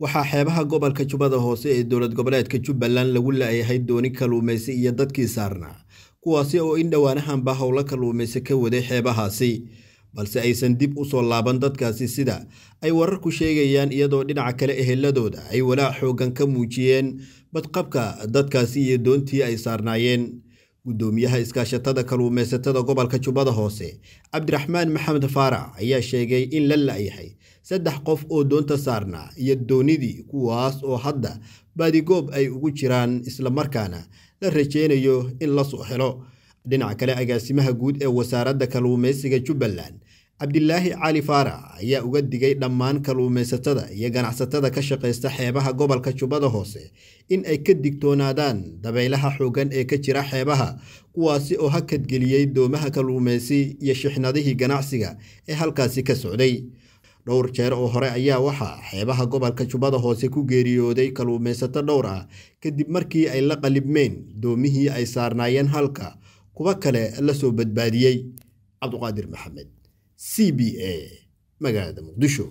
waxaa xeebaha gobolka jubbada hoose ee dowlad goboleedka jubbaland lagu laayahay dooni kalluumaysi iyo dadkii saarnaa kuwaasi oo in dhowaanahanba howlo kalluumaysi ka waday xeebahaasi balse aysan dib u soo laaban dadkaasi sida ay wararku sheegayaan iyadoo dhinaca kale eheladooda ay walaac xooggan ka muujiyeen badqabka dadkaasi iyo doontii ay saarnaayeen guddoomiyaha iskaashatada kalluumaysatada gobolka jubbada hoose cabdiraxmaan maxamed faarac ayaa sheegay in la la'yahay saddex qof oo doonta saarnaa iyo doonidii kuwaas oo hadda baadigoob ay ugu jiraan islamarkaana la rajeynayo in la soo helo. Dhinaca kale agaasimaha guud ee wasaaradda kalluumaysiga jubbaland cabdilaahi cali faarac ayaa uga digay dhammaan kalluumaysatada iyo ganacsatada ka shaqaysta xeebaha gobolka jubbada hoose in ay ka digtoonaadaan dabaylaha xooggan ee ka jira xeebaha kuwaasi oo hakadgeliyey doomaha kalluumaysi iyo shixnadihii ganacsiga ee halkaasi ka socday. Dhowr jeer oo hore ayaa waxaa xeebaha gobolka jubbada hoose ku geeriyooday kalluumaysato dhowr ah kadib markii ay la qalibmeen doomihii ay saarnaayeen halka kuwa kale la soo badbaadiyey. Cabduqaadir maxamed c b a. Magaalada muqdisho